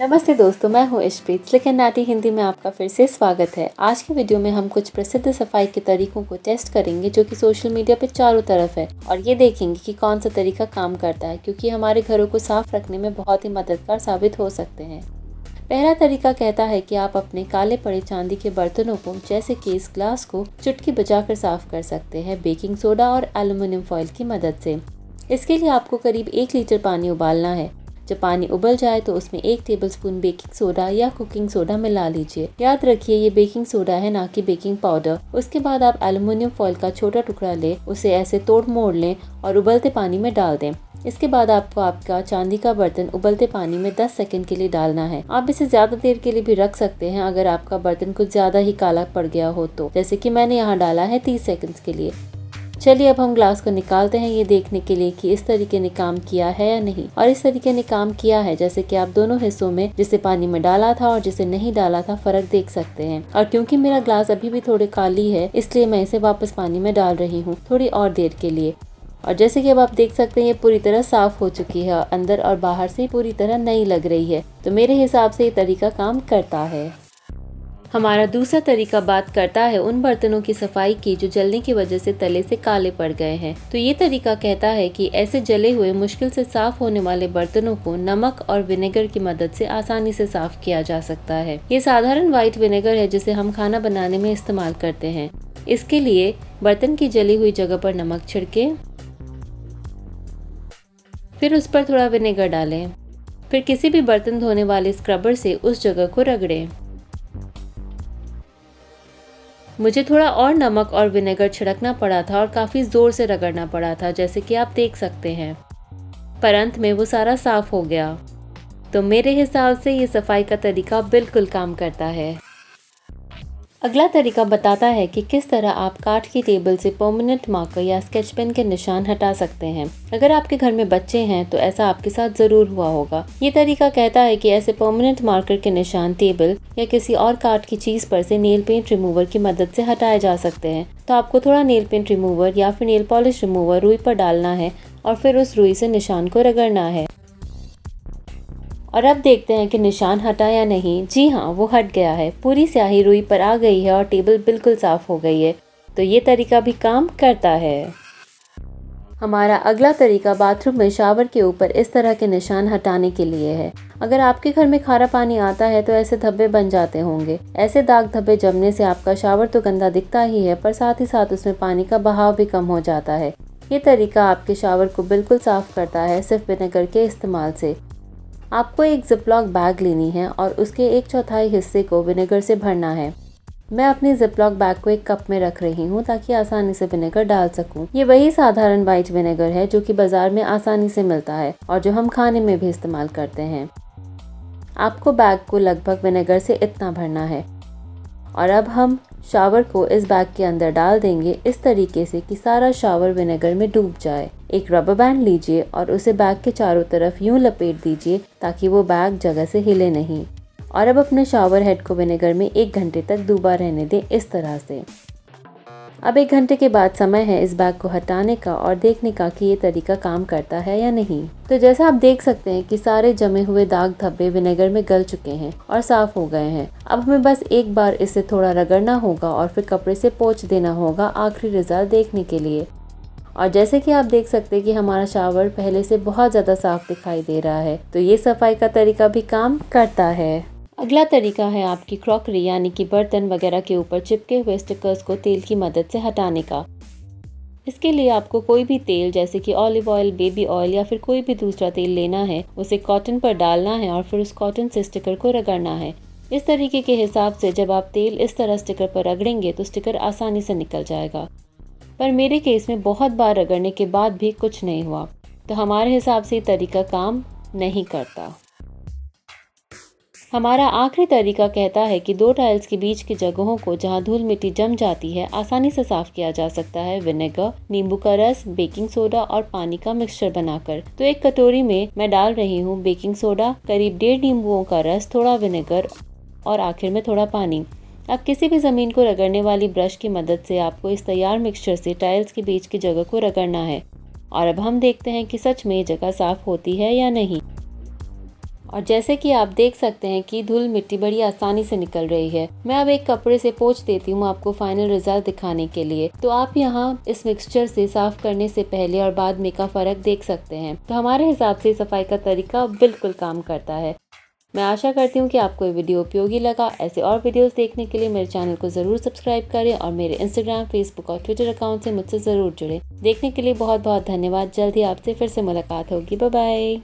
नमस्ते दोस्तों, मैं हूँ इशप्रीत लेकिन नाटी हिंदी में आपका फिर से स्वागत है। आज के वीडियो में हम कुछ प्रसिद्ध सफ़ाई के तरीकों को टेस्ट करेंगे, जो कि सोशल मीडिया पे चारों तरफ़ है, और ये देखेंगे कि कौन सा तरीका काम करता है, क्योंकि हमारे घरों को साफ़ रखने में बहुत ही मददगार साबित हो सकते हैं। पहला तरीका कहता है कि आप अपने काले पड़े चांदी के बर्तनों को, जैसे केस ग्लास को, चुटकी बजाकर साफ़ कर सकते हैं, बेकिंग सोडा और एल्यूमिनियम फॉइल की मदद से। इसके लिए आपको करीब एक लीटर पानी उबालना है। जब पानी उबल जाए तो उसमें एक टेबलस्पून बेकिंग सोडा या कुकिंग सोडा मिला लीजिए। याद रखिए, ये बेकिंग सोडा है ना कि बेकिंग पाउडर उसके बाद आप एल्युमिनियम फॉइल का छोटा टुकड़ा ले, उसे ऐसे तोड़ मोड़ लें और उबलते पानी में डाल दें। इसके बाद आपको आपका चांदी का बर्तन उबलते पानी में 10 सेकंड के लिए डालना है। आप इसे ज़्यादा देर के लिए भी रख सकते हैं अगर आपका बर्तन कुछ ज़्यादा ही काला पड़ गया हो तो। जैसे कि मैंने यहाँ डाला है 30 सेकंड्स के लिए। चलिए अब हम ग्लास को निकालते हैं, ये देखने के लिए कि इस तरीके ने काम किया है या नहीं। और इस तरीके ने काम किया है, जैसे कि आप दोनों हिस्सों में जिसे पानी में डाला था और जिसे नहीं डाला था, फ़र्क देख सकते हैं। और क्योंकि मेरा ग्लास अभी भी थोड़ी काली है, इसलिए मैं इसे वापस पानी में डाल रही हूँ, थोड़ी और देर के लिए। और जैसे कि अब आप देख सकते हैं, ये पूरी तरह साफ़ हो चुकी है, अंदर और बाहर से पूरी तरह नई लग रही है। तो मेरे हिसाब से ये तरीका काम करता है। हमारा दूसरा तरीका बात करता है उन बर्तनों की सफ़ाई की जो जलने की वजह से तले से काले पड़ गए हैं। तो ये तरीका कहता है कि ऐसे जले हुए, मुश्किल से साफ़ होने वाले बर्तनों को नमक और विनेगर की मदद से आसानी से साफ़ किया जा सकता है। ये साधारण व्हाइट विनेगर है जिसे हम खाना बनाने में इस्तेमाल करते हैं। इसके लिए बर्तन की जली हुई जगह पर नमक छिड़के। फिर उस पर थोड़ा विनेगर डालें। फिर किसी भी बर्तन धोने वाले स्क्रबर से उस जगह को रगड़ें। मुझे थोड़ा और नमक और विनेगर छिड़कना पड़ा था और काफ़ी ज़ोर से रगड़ना पड़ा था, जैसे कि आप देख सकते हैं। पर अंत में वो सारा साफ़ हो गया। तो मेरे हिसाब से ये सफ़ाई का तरीका बिल्कुल काम करता है। अगला तरीका बताता है कि किस तरह आप काठ की टेबल से परमानेंट मार्कर या स्केच पेन के निशान हटा सकते हैं। अगर आपके घर में बच्चे हैं तो ऐसा आपके साथ ज़रूर हुआ होगा। ये तरीका कहता है कि ऐसे परमानेंट मार्कर के निशान टेबल या किसी और काठ की चीज़ पर से नेल पेंट रिमूवर की मदद से हटाए जा सकते हैं। तो आपको थोड़ा नेल पेंट रिमूवर या फिर नेल पॉलिश रिमूवर रुई पर डालना है और फिर उस रुई से निशान को रगड़ना है। और अब देखते हैं कि निशान हटा या नहीं। जी हाँ वो हट गया है। पूरी स्याही रुई पर आ गई है और टेबल बिल्कुल साफ़ हो गई है। तो ये तरीका भी काम करता है। हमारा अगला तरीका बाथरूम में शावर के ऊपर इस तरह के निशान हटाने के लिए है। अगर आपके घर में खारा पानी आता है तो ऐसे धब्बे बन जाते होंगे। ऐसे दाग धब्बे जमने से आपका शावर तो गंदा दिखता ही है, पर साथ ही साथ उसमें पानी का बहाव भी कम हो जाता है। ये तरीका आपके शावर को बिल्कुल साफ़ करता है, सिर्फ़ विनेगर के इस्तेमाल से। आपको एक जिपलॉक बैग लेनी है और उसके एक चौथाई हिस्से को विनेगर से भरना है। मैं अपनी जिपलॉक बैग को एक कप में रख रही हूँ ताकि आसानी से विनेगर डाल सकूँ। ये वही साधारण वाइट विनेगर है जो कि बाज़ार में आसानी से मिलता है और जो हम खाने में भी इस्तेमाल करते हैं। आपको बैग को लगभग विनेगर से इतना भरना है। और अब हम शावर को इस बैग के अंदर डाल देंगे इस तरीके से कि सारा शावर विनेगर में डूब जाए। एक रबर बैंड लीजिए और उसे बैग के चारों तरफ़ यूँ लपेट दीजिए ताकि वो बैग जगह से हिले नहीं। और अब अपने शावर हेड को विनेगर में एक घंटे तक डूबा रहने दें इस तरह से। अब एक घंटे के बाद समय है इस बैग को हटाने का और देखने का कि ये तरीका काम करता है या नहीं। तो जैसा आप देख सकते हैं कि सारे जमे हुए दाग धब्बे विनेगर में गल चुके हैं और साफ़ हो गए हैं। अब हमें बस एक बार इसे थोड़ा रगड़ना होगा और फिर कपड़े से पोच देना होगा आखिरी रिज़ल्ट देखने के लिए। और जैसे कि आप देख सकते हैं कि हमारा शावर पहले से बहुत ज़्यादा साफ़ दिखाई दे रहा है तो ये सफ़ाई का तरीका भी काम करता है। अगला तरीका है आपकी क्रॉकरी, यानी कि बर्तन वगैरह के ऊपर चिपके हुए स्टिकर्स को तेल की मदद से हटाने का। इसके लिए आपको कोई भी तेल, जैसे कि ऑलिव ऑयल, बेबी ऑयल या फिर कोई भी दूसरा तेल लेना है, उसे कॉटन पर डालना है और फिर उस कॉटन से स्टिकर को रगड़ना है। इस तरीके के हिसाब से जब आप तेल इस तरह स्टिकर पर रगड़ेंगे तो स्टिकर आसानी से निकल जाएगा। पर मेरे केस में बहुत बार रगड़ने के बाद भी कुछ नहीं हुआ तो हमारे हिसाब से तरीका काम नहीं करता। हमारा आखिरी तरीका कहता है कि दो टाइल्स के बीच की जगहों को जहाँ धूल मिट्टी जम जाती है, आसानी से साफ़ किया जा सकता है। विनेगर नींबू का रस बेकिंग सोडा और पानी का मिक्सचर बनाकर। तो एक कटोरी में मैं डाल रही हूँ बेकिंग सोडा करीब डेढ़ नींबुओं का रस, थोड़ा विनेगर और आखिर में थोड़ा पानी। अब किसी भी ज़मीन को रगड़ने वाली ब्रश की मदद से आपको इस तैयार मिक्सचर से टाइल्स के बीच की जगह को रगड़ना है। और अब हम देखते हैं कि सच में जगह साफ़ होती है या नहीं। और जैसे कि आप देख सकते हैं कि धूल मिट्टी बड़ी आसानी से निकल रही है। मैं अब एक कपड़े से पोछ देती हूँ आपको फाइनल रिज़ल्ट दिखाने के लिए। तो आप यहाँ इस मिक्सचर से साफ़ करने से पहले और बाद में का फ़र्क देख सकते हैं। तो हमारे हिसाब से सफ़ाई का तरीका बिल्कुल काम करता है। मैं आशा करती हूँ कि आपको ये वीडियो उपयोगी लगा। ऐसे और वीडियोस देखने के लिए मेरे चैनल को ज़रूर सब्सक्राइब करें और मेरे इंस्टाग्राम फेसबुक और ट्विटर अकाउंट से मुझसे ज़रूर जुड़ें। देखने के लिए बहुत बहुत धन्यवाद। जल्द ही आपसे फिर से मुलाकात होगी। बाय